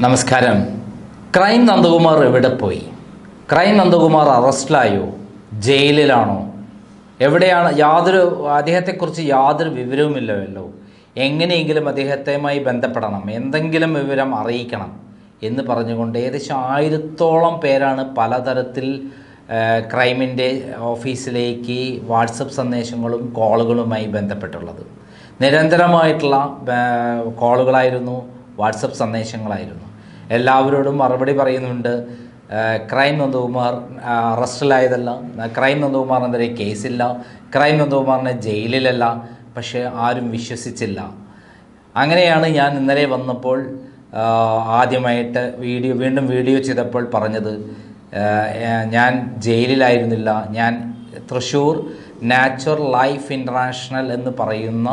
നമസ്കാരം. ക്രൈം നന്ദകുമാർ എവിടെ പോയി? ക്രൈം നന്ദകുമാർ അറസ്റ്റിലായോ? ജയിലിലാണോ? എവിടെയാണ്? യാതൊരു അദ്ദേഹത്തെക്കുറിച്ച് യാതൊരു വിവരവുമില്ലല്ലോ എങ്ങനെയെങ്കിലും അദ്ദേഹത്തെയുമായി ബന്ധപ്പെടണം. എന്തെങ്കിലും വിവരം അറിയിക്കണം എന്ന് പറഞ്ഞുകൊണ്ട് ഏകദേശം ആയിരത്തോളം പേരാണ് പലതരത്തിൽ ക്രൈമിന്റെ ഓഫീസിലേക്ക് വാട്സപ്പ് സന്ദേശങ്ങളും കോളുകളുമായി ബന്ധപ്പെട്ടുള്ളത്. നിരന്തരമായിട്ടുള്ള കോളുകളായിരുന്നു വാട്സപ്പ് സന്ദേശങ്ങളായിരുന്നു. എല്ലാവരോടും മറുപടി പറയുന്നുണ്ട്. ക്രൈം നന്ദകുമാർ അറസ്റ്റിലായതല്ല. ക്രൈം നന്ദകുമാറിനെതിരെ കേസില്ല. ക്രൈം നന്ദകുമാറിനെ ജയിലിലല്ല. പക്ഷേ ആരും വിശ്വസിച്ചില്ല. അങ്ങനെയാണ് ഞാൻ ഇന്നലെ വന്നപ്പോൾ ആദ്യമായിട്ട് വീഡിയോ വീണ്ടും വീഡിയോ ചെയ്തപ്പോൾ പറഞ്ഞത്. ഞാൻ ജയിലിലായിരുന്നില്ല. ഞാൻ തൃശ്ശൂർ നാച്ചുറൽ ലൈഫ് ഇന്റർനാഷണൽ എന്ന് പറയുന്ന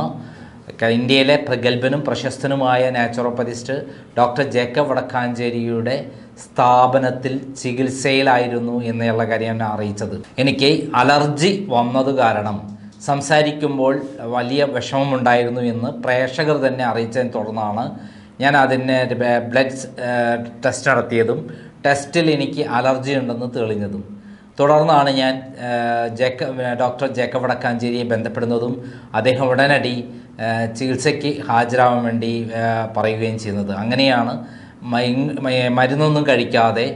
ഇന്ത്യയിലെ പ്രഗത്ഭനും പ്രശസ്തനുമായ നാച്ചുറോപ്പതിസ്റ്റ് ഡോക്ടർ ജേക്കബ് വടക്കാഞ്ചേരിയുടെ സ്ഥാപനത്തിൽ ചികിത്സയിലായിരുന്നു എന്നുള്ള കാര്യം ഞാൻ അറിയിച്ചത്. എനിക്ക് അലർജി വന്നത് കാരണം സംസാരിക്കുമ്പോൾ വലിയ വിഷമമുണ്ടായിരുന്നു എന്ന് പ്രേക്ഷകർ തന്നെ അറിയിച്ചതിനെ തുടർന്നാണ് ഞാൻ അതിന് ബ്ലഡ് ടെസ്റ്റ് നടത്തിയതും ടെസ്റ്റിൽ എനിക്ക് അലർജി ഉണ്ടെന്ന് തെളിഞ്ഞതും. തുടർന്നാണ് ഞാൻ ജേക്ക ഡോക്ടർ ജേക്കബ് വടക്കാഞ്ചേരിയെ ബന്ധപ്പെടുന്നതും അദ്ദേഹം ഉടനടി ചികിത്സയ്ക്ക് ഹാജരാവാൻ വേണ്ടി പറയുകയും ചെയ്യുന്നത്. അങ്ങനെയാണ് മരുന്നൊന്നും കഴിക്കാതെ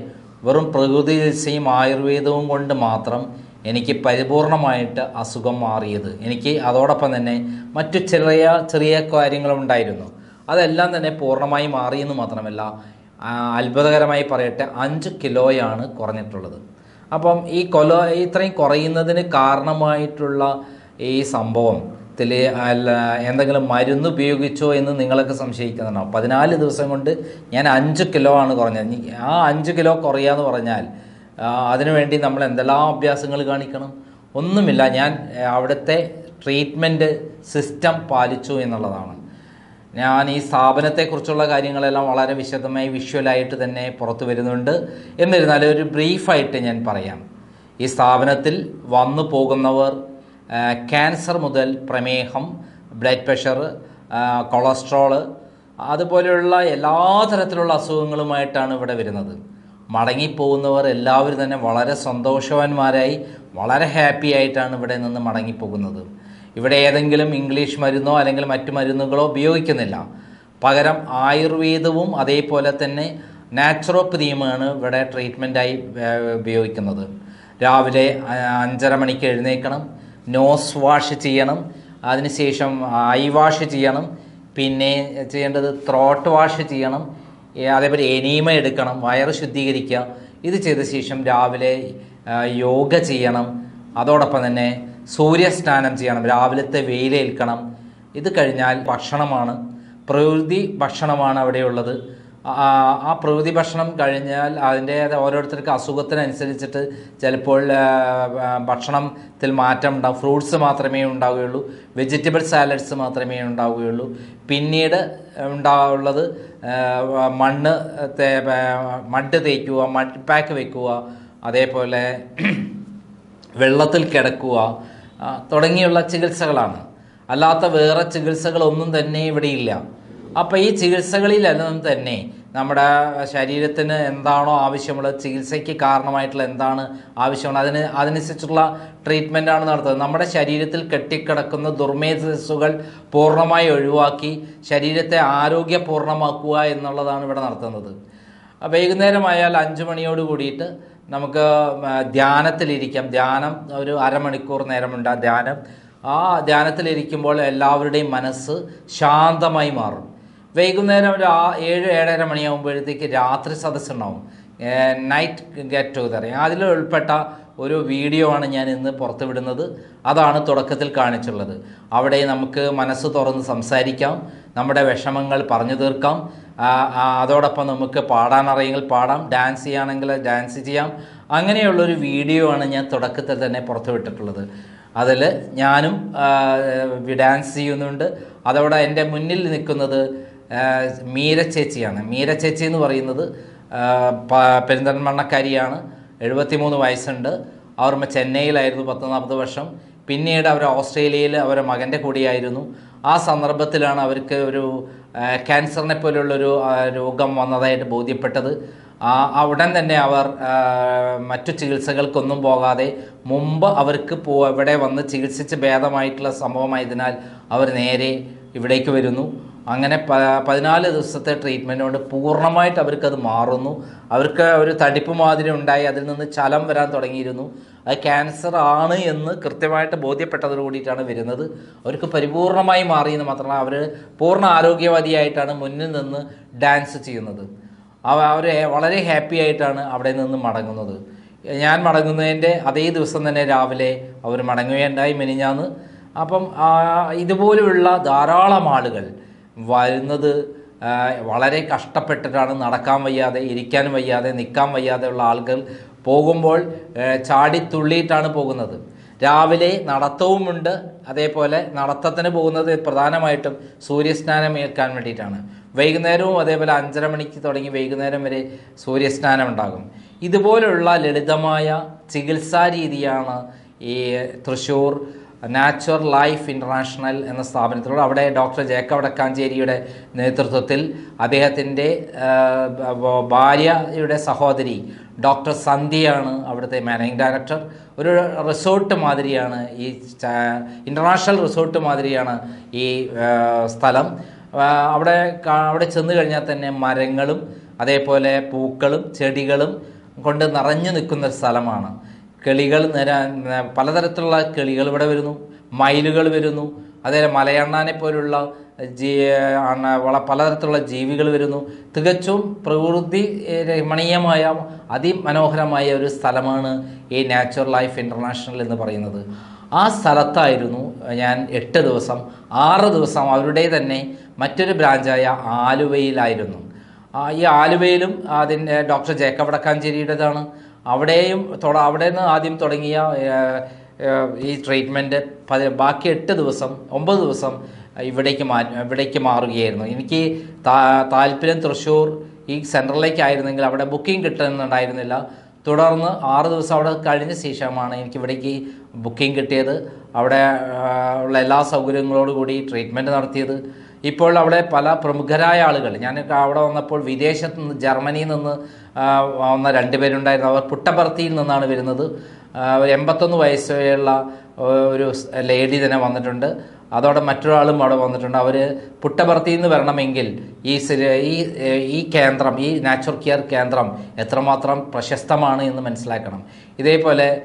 വെറും പ്രകൃതി ചികിത്സയും ആയുർവേദവും കൊണ്ട് മാത്രം എനിക്ക് പരിപൂർണമായിട്ട് അസുഖം മാറിയത്. എനിക്ക് അതോടൊപ്പം തന്നെ മറ്റു ചെറിയ ചെറിയ കാര്യങ്ങളുണ്ടായിരുന്നു അതെല്ലാം തന്നെ പൂർണമായി മാറിയെന്ന് മാത്രമല്ല അത്ഭുതകരമായി പറയട്ടെ അഞ്ച് കിലോയാണ് കുറഞ്ഞിട്ടുള്ളത്. അപ്പം ഈ കൊല ഇത്രയും കുറയുന്നതിന് കാരണമായിട്ടുള്ള ഈ സംഭവത്തിൽ അല്ല എന്തെങ്കിലും മരുന്ന് ഉപയോഗിച്ചോ എന്ന് നിങ്ങളൊക്കെ സംശയിക്കുന്നുണ്ടാവും പതിനാല് ദിവസം കൊണ്ട് ഞാൻ അഞ്ച് കിലോ ആണ് കുറഞ്ഞത്. ആ അഞ്ച് കിലോ കുറയാന്ന് പറഞ്ഞാൽ ആ, അതിനുവേണ്ടി നമ്മൾ എന്തെല്ലാം അഭ്യാസങ്ങൾ കാണിക്കണം? ഒന്നുമില്ല. ഞാൻ അവിടുത്തെ ട്രീറ്റ്മെന്റ് സിസ്റ്റം പാലിച്ചു എന്നുള്ളതാണ്. ഞാൻ ഈ സ്ഥാപനത്തെക്കുറിച്ചുള്ള കാര്യങ്ങളെല്ലാം വളരെ വിശദമായി വിഷ്വലായിട്ട് തന്നെ പുറത്തു വരുന്നുണ്ട്. എന്നിരുന്നാലും ഒരു ബ്രീഫായിട്ട് ഞാൻ പറയാം. ഈ സ്ഥാപനത്തിൽ വന്നു പോകുന്നവർ ക്യാൻസർ മുതൽ പ്രമേഹം ബ്ലഡ് പ്രഷർ കൊളസ്ട്രോൾ അതുപോലെയുള്ള എല്ലാ തരത്തിലുള്ള അസുഖങ്ങളുമായിട്ടാണ് ഇവിടെ വരുന്നത്. മടങ്ങിപ്പോകുന്നവർ എല്ലാവരും തന്നെ വളരെ സന്തോഷവാന്മാരായി വളരെ ഹാപ്പി ആയിട്ടാണ് ഇവിടെ നിന്ന് മടങ്ങിപ്പോകുന്നത്. ഇവിടെ ഏതെങ്കിലും ഇംഗ്ലീഷ് മരുന്നോ അല്ലെങ്കിൽ മറ്റു മരുന്നുകളോ ഉപയോഗിക്കുന്നില്ല. പകരം ആയുർവേദവും അതേപോലെ തന്നെ നാച്ചുറോപ്പതിയുമാണ് ഇവിടെ ട്രീറ്റ്മെന്റായി ഉപയോഗിക്കുന്നത്. രാവിലെ അഞ്ചര മണിക്ക് എഴുന്നേൽക്കണം. നോസ് വാഷ് ചെയ്യണം. അതിനുശേഷം ഐ വാഷ് ചെയ്യണം. പിന്നെ ചെയ്യേണ്ടത് ത്രോട്ട് വാഷ് ചെയ്യണം. അതേപോലെ എനീമ എടുക്കണം. വയറ് ശുദ്ധീകരിക്കുക. ഇത് ചെയ്ത ശേഷം രാവിലെ യോഗ ചെയ്യണം. അതോടൊപ്പം തന്നെ സൂര്യസ്നാനം ചെയ്യണം. രാവിലത്തെ വെയിലേൽക്കണം. ഇത് കഴിഞ്ഞാൽ ഭക്ഷണമാണ്. പ്രകൃതി ഭക്ഷണമാണ് അവിടെയുള്ളത്. ആ പ്രകൃതി ഭക്ഷണം കഴിഞ്ഞാൽ അതിന്റെ ഓരോരുത്തർക്ക് അസുഖത്തിനനുസരിച്ചിട്ട് ചിലപ്പോൾ ഭക്ഷണത്തിൽ മാറ്റം ഉണ്ടാവും. ഫ്രൂട്ട്സ് മാത്രമേ ഉണ്ടാവുകയുള്ളൂ. വെജിറ്റബിൾ സാലഡ്സ് മാത്രമേ ഉണ്ടാവുകയുള്ളൂ. പിന്നീട് ഉണ്ടാവുള്ളത് മണ്ണ് തേ- മഡ് തേക്കുക മഡ് പാക്ക് വെക്കുക അതേപോലെ വെള്ളത്തിൽ കിടക്കുക തുടങ്ങിയുള്ള ചികിത്സകളാണ്. അല്ലാത്ത വേറെ ചികിത്സകളൊന്നും തന്നെ ഇവിടെയില്ല അപ്പോൾ ഈ ചികിത്സകളിലെല്ലാം തന്നെ നമ്മുടെ ശരീരത്തിന് എന്താണോ ആവശ്യമുള്ളത് ചികിത്സയ്ക്ക് കാരണമായിട്ടുള്ള എന്താണ് ആവശ്യമുള്ളത് അതിന് അതനുസരിച്ചുള്ള ആണ് നടത്തുന്നത്. നമ്മുടെ ശരീരത്തിൽ കെട്ടിക്കിടക്കുന്ന ദുർമേധസ്സുകൾ പൂർണമായി ഒഴിവാക്കി ശരീരത്തെ ആരോഗ്യപൂർണമാക്കുക എന്നുള്ളതാണ് ഇവിടെ നടത്തുന്നത്. വൈകുന്നേരമായാൽ അഞ്ച് മണിയോട് കൂടിയിട്ട് നമുക്ക് ധ്യാനത്തിലിരിക്കാം. ധ്യാനം ഒരു അരമണിക്കൂർ നേരമുണ്ട് ആ ധ്യാനം. ആ ധ്യാനത്തിലിരിക്കുമ്പോൾ എല്ലാവരുടെയും മനസ്സ് ശാന്തമായി മാറും. വൈകുന്നേരം ഒരു ഏഴ് ഏഴര മണിയാകുമ്പോഴത്തേക്ക് രാത്രി സദസ്സുണ്ടാവും. നൈറ്റ് ഗെറ്റ് ടുഗദർ അതിൽ ഉൾപ്പെട്ട ഒരു വീഡിയോ ആണ് ഞാൻ ഇന്ന് പുറത്തുവിടുന്നത് അതാണ് തുടക്കത്തിൽ കാണിച്ചുള്ളത്. അവിടെ നമുക്ക് മനസ്സ് തുറന്ന് സംസാരിക്കാം. നമ്മുടെ വിഷമങ്ങൾ പറഞ്ഞു തീർക്കാം. അതോടൊപ്പം നമുക്ക് പാടാൻ അറിയെങ്കിൽ പാടാം. ഡാൻസ് ചെയ്യുകയാണെങ്കിൽ ഡാൻസ് ചെയ്യാം. അങ്ങനെയുള്ളൊരു വീഡിയോ ആണ് ഞാൻ തുടക്കത്തിൽ തന്നെ പുറത്തുവിട്ടിട്ടുള്ളത് അതിൽ ഞാനും ഡാൻസ് ചെയ്യുന്നുണ്ട്. അതോടെ എന്റെ മുന്നിൽ നിൽക്കുന്നത് മീര ചേച്ചിയാണ്. മീര ചേച്ചി എന്ന് പറയുന്നത് പെരിന്തൽമണ്ണക്കാരിയാണ് എഴുപത്തിമൂന്ന് വയസ്സുണ്ട്. അവർ ചെന്നൈയിലായിരുന്നു പത്ത് നാൽപ്പത് വർഷം. പിന്നീട് അവർ ഓസ്ട്രേലിയയിൽ അവരുടെ മകന്റെ കൂടിയായിരുന്നു. ആ സന്ദർഭത്തിലാണ് അവർക്ക് ഒരു ക്യാൻസറിനെ പോലുള്ളൊരു രോഗം വന്നതായിട്ട് ബോധ്യപ്പെട്ടത്. ആ ഉടൻ തന്നെ അവർ മറ്റു ചികിത്സകൾക്കൊന്നും പോകാതെ മുമ്പ് അവർക്ക് പോ ഇവിടെ വന്ന് ചികിത്സിച്ച് ഭേദമായിട്ടുള്ള സംഭവമായതിനാൽ അവർ നേരെ ഇവിടേക്ക് വരുന്നു. അങ്ങനെ പ പതിനാല് ദിവസത്തെ ട്രീറ്റ്മെന്റ് കൊണ്ട് പൂർണമായിട്ട് അവർക്കത് മാറുന്നു. അവർക്ക് ഒരു തടിപ്പ് മാതിരി ഉണ്ടായി അതിൽ നിന്ന് ചലം വരാൻ തുടങ്ങിയിരുന്നു. അത് ക്യാൻസർ ആണ് എന്ന് കൃത്യമായിട്ട് ബോധ്യപ്പെട്ടതോട് കൂടിയിട്ടാണ് വരുന്നത്. അവർക്ക് പരിപൂർണമായി മാറിയെന്ന് മാത്രമല്ല അവർ പൂർണ ആരോഗ്യവാദിയായിട്ടാണ് മുന്നിൽ നിന്ന് ഡാൻസ് ചെയ്യുന്നത്. അവ അവർ വളരെ ഹാപ്പി ആയിട്ടാണ് അവിടെ നിന്ന് മടങ്ങുന്നത്. ഞാൻ മടങ്ങുന്നതിന്റെ അതേ ദിവസം തന്നെ രാവിലെ അവർ മടങ്ങുകയുണ്ടായി മെനിഞ്ഞാന്ന്. അപ്പം ഇതുപോലെയുള്ള ധാരാളം ആളുകൾ വരുന്നത് വളരെ കഷ്ടപ്പെട്ടിട്ടാണ് നടക്കാൻ വയ്യാതെ ഇരിക്കാൻ വയ്യാതെ നിൽക്കാൻ വയ്യാതെ ഉള്ള ആളുകൾ പോകുമ്പോൾ ചാടി ചാടിത്തുള്ളിയിട്ടാണ് പോകുന്നത്. രാവിലെ നടത്തവുമുണ്ട് അതേപോലെ നടത്തത്തിന് പോകുന്നത് പ്രധാനമായിട്ടും സൂര്യസ്നാനം ഏൽക്കാൻ വേണ്ടിയിട്ടാണ്. വൈകുന്നേരവും അതേപോലെ അഞ്ചര മണിക്ക് തുടങ്ങി വൈകുന്നേരം വരെ സൂര്യസ്നാനം ഉണ്ടാകും. ഇതുപോലുള്ള ലളിതമായ ചികിത്സാ രീതിയാണ് ഈ തൃശ്ശൂർ നാച്ചുറൽ ലൈഫ് ഇന്റർനാഷണൽ എന്ന സ്ഥാപനത്തിലൂടെ അവിടെ ഡോക്ടർ ജേക്കബ് അടക്കാഞ്ചേരിയുടെ നേതൃത്വത്തിൽ അദ്ദേഹത്തിന്റെ ഭാര്യയുടെ സഹോദരി ഡോക്ടർ സന്ധ്യയാണ് അവിടുത്തെ മാനേജിംഗ് ഡയറക്ടർ. ഒരു റിസോർട്ട് മാതിരിയാണ് ഈ ഇന്റർനാഷണൽ റിസോർട്ട് മാതിരിയാണ് ഈ സ്ഥലം. അവിടെ അവിടെ ചെന്ന് കഴിഞ്ഞാൽ തന്നെ മരങ്ങളും അതേപോലെ പൂക്കളും ചെടികളും കൊണ്ട് നിറഞ്ഞു നിൽക്കുന്ന സ്ഥലമാണ്. കിളികൾ നിര പലതരത്തിലുള്ള കിളികൾ ഇവിടെ വരുന്നു. മയിലുകൾ വരുന്നു. അതേപോലെ മലയണ്ണാനെ പോലുള്ള ജീ പലതരത്തിലുള്ള ജീവികൾ വരുന്നു. തികച്ചും പ്രകൃതി രമണീയമായ അതിമനോഹരമായ ഒരു സ്ഥലമാണ് ഈ നാച്ചുറൽ ലൈഫ് ഇന്റർനാഷണൽ എന്ന് പറയുന്നത്. ആ സ്ഥലത്തായിരുന്നു ഞാൻ എട്ട് ദിവസം ആറ് ദിവസം അവരുടെ തന്നെ മറ്റൊരു ബ്രാഞ്ചായ ആലുവയിലായിരുന്നു. ഈ ആലുവയിലും അതിന്റെ ഡോക്ടർ ജേക്കബ് വടക്കാഞ്ചേരിയുടേതാണ്. അവിടെയും അവിടെ നിന്ന് ആദ്യം തുടങ്ങിയ ഈ ട്രീറ്റ്മെന്റ് ബാക്കി എട്ട് ദിവസം ഒമ്പത് ദിവസം ഇവിടേക്ക് മാ ഇവിടേക്ക് മാറുകയായിരുന്നു. എനിക്ക് താല്പര്യം തൃശ്ശൂർ ഈ സെന്ററിലേക്കായിരുന്നെങ്കിൽ അവിടെ ബുക്കിംഗ് കിട്ടുന്നുണ്ടായിരുന്നില്ല. തുടർന്ന് ആറ് ദിവസം അവിടെ കഴിഞ്ഞ ശേഷമാണ് എനിക്ക് ഇവിടേക്ക് ബുക്കിംഗ് കിട്ടിയത്. അവിടെ ഉള്ള എല്ലാ സൗകര്യങ്ങളോടുകൂടി ട്രീറ്റ്മെന്റ് നടത്തിയത്. ഇപ്പോൾ അവിടെ പല പ്രമുഖരായ ആളുകൾ ഞാൻ അവിടെ വന്നപ്പോൾ വിദേശത്ത് നിന്ന് ജർമ്മനിയിൽ നിന്ന് വന്ന രണ്ടുപേരുണ്ടായിരുന്നു അവർ പുട്ടപർത്തിയിൽ നിന്നാണ് വരുന്നത്. എൺപത്തൊന്ന് വയസ്സുള്ള ഒരു ലേഡി തന്നെ വന്നിട്ടുണ്ട്. അതോടെ മറ്റൊരാളും അവിടെ വന്നിട്ടുണ്ട്. അവർ പുട്ടപർത്തിയിൽ നിന്ന് വരണമെങ്കിൽ ഈ ഈ ഈ കേന്ദ്രം ഈ നാച്ചുറൽ കെയർ കേന്ദ്രം എത്രമാത്രം പ്രശസ്തമാണ് എന്ന് മനസ്സിലാക്കണം. ഇതേപോലെ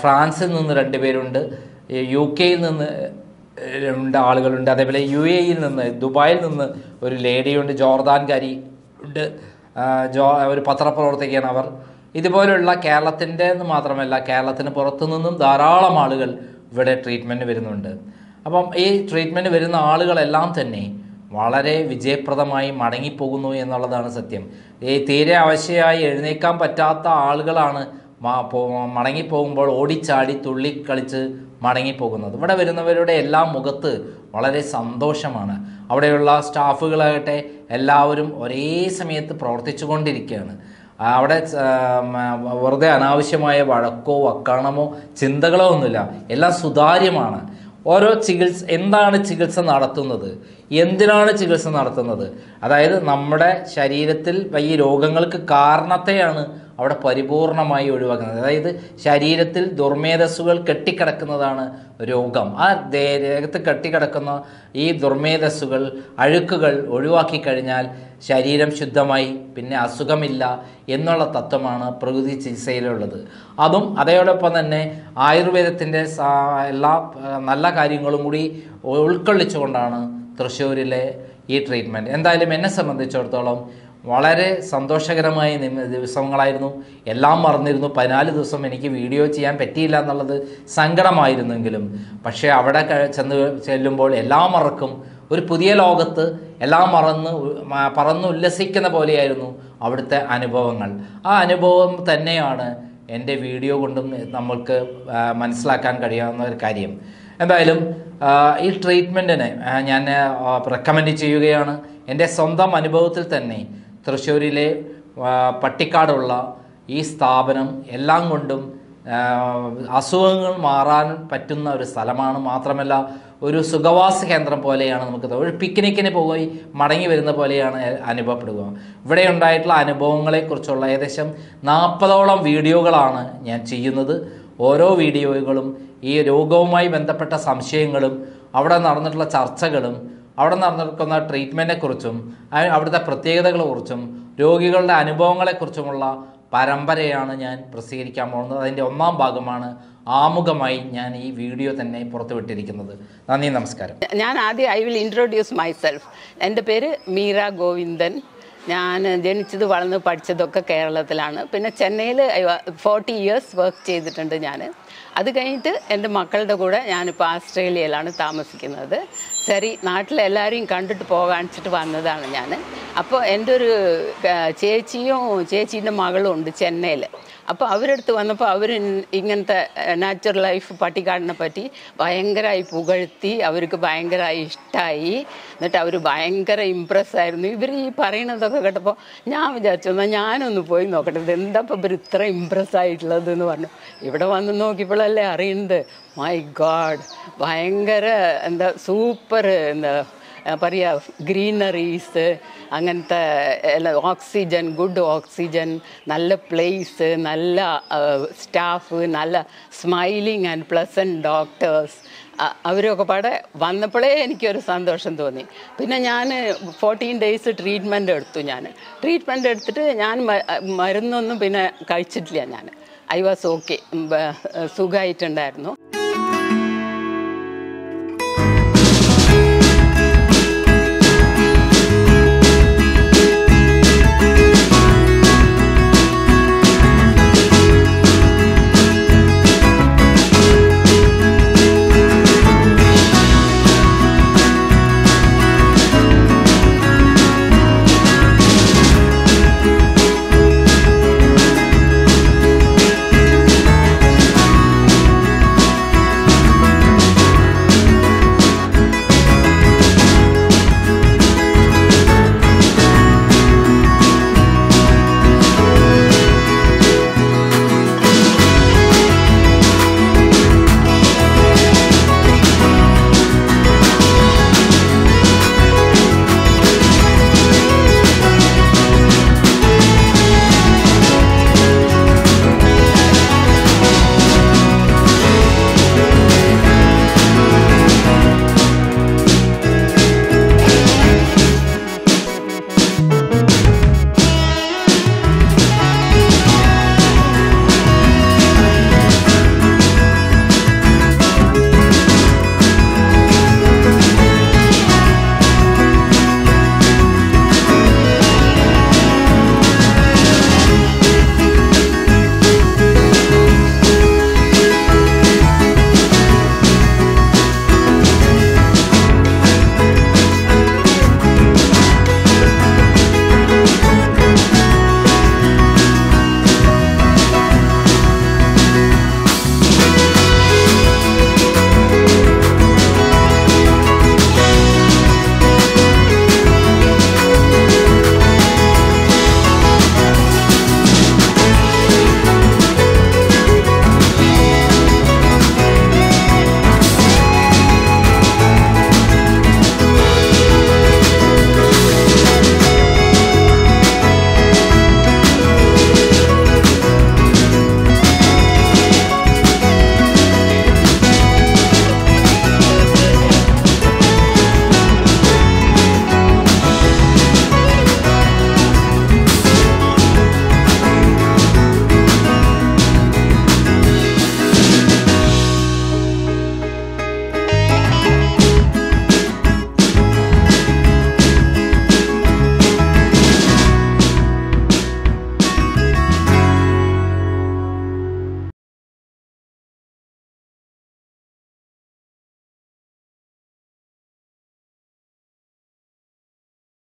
ഫ്രാൻസിൽ നിന്ന് രണ്ടുപേരുണ്ട് യു കെയിൽ നിന്ന് ഉണ്ട് ആളുകളുണ്ട്. അതേപോലെ യു എയിൽ നിന്ന് ദുബായിൽ നിന്ന് ഒരു ലേഡിയുണ്ട് ജോർദാൻകാരി ഉണ്ട്. ജോ ഒരു പത്രപ്രവർത്തകയാണ് അവർ. ഇതുപോലുള്ള കേരളത്തിന്റെ എന്ന് മാത്രമല്ല കേരളത്തിന് പുറത്തു നിന്നും ധാരാളം ആളുകൾ ഇവിടെ ട്രീറ്റ്മെന്റ് വരുന്നുണ്ട്. അപ്പം ഈ ട്രീറ്റ്മെന്റ് വരുന്ന ആളുകളെല്ലാം തന്നെ വളരെ വിജയപ്രദമായി മടങ്ങിപ്പോകുന്നു എന്നുള്ളതാണ് സത്യം. ഈ തീരെ അവശ്യമായി എഴുന്നേക്കാൻ പറ്റാത്ത ആളുകളാണ് മടങ്ങിപ്പോകുമ്പോൾ ഓടിച്ചാടി തുള്ളിക്കളിച്ച് മടങ്ങിപ്പോകുന്നത്. ഇവിടെ വരുന്നവരുടെ എല്ലാ മുഖത്ത് വളരെ സന്തോഷമാണ്. അവിടെയുള്ള സ്റ്റാഫുകളാകട്ടെ എല്ലാവരും ഒരേ സമയത്ത് പ്രവർത്തിച്ചു കൊണ്ടിരിക്കുകയാണ് അവിടെ വെറുതെ അനാവശ്യമായ വഴക്കോ വക്കാണമോ ചിന്തകളോ ഒന്നുമില്ല. എല്ലാം സുതാര്യമാണ്. ഓരോ ചികിത്സ എന്താണ് ചികിത്സ നടത്തുന്നത്? എന്തിനാണ് ചികിത്സ നടത്തുന്നത്? അതായത് നമ്മുടെ ശരീരത്തിൽ ഈ രോഗങ്ങൾക്ക് കാരണത്തെയാണ് അവിടെ പരിപൂർണമായി ഒഴിവാക്കുന്നത്. അതായത് ശരീരത്തിൽ ദുർമേധസ്സുകൾ കെട്ടിക്കിടക്കുന്നതാണ് രോഗം. ആ ദേഹത്ത് കെട്ടിക്കിടക്കുന്ന ഈ ദുർമേധസ്സുകൾ അഴുക്കുകൾ ഒഴിവാക്കി കഴിഞ്ഞാൽ ശരീരം ശുദ്ധമായി പിന്നെ അസുഖമില്ല എന്നുള്ള തത്വമാണ് പ്രകൃതി ചികിത്സയിലുള്ളത്. അതും അതോടൊപ്പം തന്നെ ആയുർവേദത്തിന്റെ എല്ലാ നല്ല കാര്യങ്ങളും കൂടി ഉൾക്കൊള്ളിച്ചുകൊണ്ടാണ് തൃശ്ശൂരിലെ ഈ ട്രീറ്റ്മെന്റ്. എന്തായാലും എന്നെ സംബന്ധിച്ചിടത്തോളം വളരെ സന്തോഷകരമായ ദിവസങ്ങളായിരുന്നു. എല്ലാം മറന്നിരുന്നു. പതിനാല് ദിവസം എനിക്ക് വീഡിയോ ചെയ്യാൻ പറ്റിയില്ല എന്നുള്ളത് സങ്കടമായിരുന്നെങ്കിലും. പക്ഷേ അവിടെ ചെന്ന് ചെല്ലുമ്പോൾ എല്ലാം മറക്കും. ഒരു പുതിയ ലോകത്ത് എല്ലാം മറന്ന് ഉ- മ- പറന്ന് ഉല്ലസിക്കുന്ന പോലെയായിരുന്നു അവിടുത്തെ അനുഭവങ്ങൾ. ആ അനുഭവം തന്നെയാണ് എന്റെ വീഡിയോ കൊണ്ടും നമ്മൾക്ക് മനസ്സിലാക്കാൻ കഴിയാവുന്ന ഒരു കാര്യം. എന്തായാലും ഈ ട്രീറ്റ്മെന്റിനെ ഞാൻ റെക്കമെൻഡ് ചെയ്യുകയാണ്. എന്റെ സ്വന്തം അനുഭവത്തിൽ തന്നെ തൃശ്ശൂരിലെ പട്ടിക്കാടുള്ള ഈ സ്ഥാപനം എല്ലാം കൊണ്ടും അസുഖങ്ങൾ മാറാൻ പറ്റുന്ന ഒരു സ്ഥലമാണ്. മാത്രമല്ല ഒരു സുഖവാസ കേന്ദ്രം പോലെയാണ് നമുക്ക് ഒരു പിക്നിക്കിന് പോയി മടങ്ങി വരുന്ന പോലെയാണ് അനുഭവപ്പെടുക. ഇവിടെ ഉണ്ടായിട്ടുള്ള അനുഭവങ്ങളെക്കുറിച്ചുള്ള ഏകദേശം നാൽപ്പതോളം വീഡിയോകളാണ് ഞാൻ ചെയ്യുന്നത്. ഓരോ വീഡിയോകളും ഈ രോഗവുമായി ബന്ധപ്പെട്ട സംശയങ്ങളും അവിടെ നടന്നിട്ടുള്ള ചർച്ചകളും അവിടെ നടന്നിരിക്കുന്ന ട്രീറ്റ്മെന്റിനെക്കുറിച്ചും കുറിച്ചും അവിടുത്തെ പ്രത്യേകതകളെക്കുറിച്ചും രോഗികളുടെ അനുഭവങ്ങളെക്കുറിച്ചുമുള്ള പരമ്പരയാണ് ഞാൻ പ്രസിദ്ധീകരിക്കാൻ പോകുന്നത്. അതിന്റെ ഒന്നാം ഭാഗമാണ് ആമുഖമായി ഞാൻ ഈ വീഡിയോ തന്നെ പുറത്തുവിട്ടിരിക്കുന്നത്. നന്ദി നമസ്കാരം. ഞാൻ ആദ്യം ഐ വിൽ ഇൻട്രൊഡ്യൂസ് മൈസെൽഫ് എന്റെ പേര് മീര ഗോവിന്ദൻ. ഞാൻ ജനിച്ചത് വളർന്ന് പഠിച്ചതൊക്കെ കേരളത്തിലാണ്. പിന്നെ ചെന്നൈയിൽ ഫോർട്ടി ഇയേഴ്സ് വർക്ക് ചെയ്തിട്ടുണ്ട് ഞാൻ. അത് കഴിഞ്ഞിട്ട് എന്റെ മക്കളുടെ കൂടെ ഞാനിപ്പോൾ ആസ്ട്രേലിയയിലാണ് താമസിക്കുന്നത്. ശരി നാട്ടിലെല്ലാവരെയും കണ്ടിട്ട് പോകാണിച്ചിട്ട് വന്നതാണ് ഞാൻ അപ്പോൾ എന്റെ ഒരു ചേച്ചിയും ചേച്ചീന്റെ മകളും ഉണ്ട് ചെന്നൈയിൽ അപ്പോൾ അവരടുത്ത് വന്നപ്പോൾ അവർ ഇങ്ങനത്തെ നാച്ചുറൽ ലൈഫ് പട്ടിക്കാടിനെ പറ്റി ഭയങ്കരമായി പുകഴ്ത്തി അവർക്ക് ഭയങ്കരമായി ഇഷ്ടമായി എന്നിട്ട് അവർ ഭയങ്കര ഇമ്പ്രസ് ആയിരുന്നു. ഇവർ ഈ പറയണതൊക്കെ കേട്ടപ്പോൾ ഞാൻ വിചാരിച്ചു എന്നാൽ ഞാനൊന്ന് പോയി നോക്കട്ടെ. എന്താ ഇപ്പോൾ ഇവർ ഇത്ര ഇമ്പ്രസ് ആയിട്ടുള്ളത് എന്ന് പറഞ്ഞു. ഇവിടെ വന്ന് നോക്കിയപ്പോഴല്ലേ അറിയുന്നത്? മൈ ഗാഡ് ഭയങ്കര എന്താ സൂപ്പർ എന്താ പറയുക ഗ്രീനറീസ് അങ്ങനത്തെ ഓക്സിജൻ ഗുഡ് ഓക്സിജൻ നല്ല പ്ലേസ് നല്ല സ്റ്റാഫ് നല്ല സ്മൈലിങ് ആൻഡ് പ്ലസന്റ് ഡോക്ടേഴ്സ് അവരൊക്കെ പാടെ വന്നപ്പോഴേ എനിക്കൊരു സന്തോഷം തോന്നി. പിന്നെ ഞാൻ ഫോർട്ടീൻ ഡേയ്സ് ട്രീറ്റ്മെന്റ് എടുത്തു ഞാൻ ട്രീറ്റ്മെന്റ് എടുത്തിട്ട് ഞാൻ മരുന്നൊന്നും പിന്നെ കഴിച്ചിട്ടില്ല ഞാൻ ഐ വാസ് ഓക്കെ. സുഖമായിട്ടുണ്ടായിരുന്നു